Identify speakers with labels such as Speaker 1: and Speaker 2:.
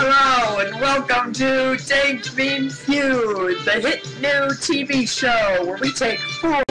Speaker 1: Hello and welcome to James Beam Feud, the hit new TV show where we take four.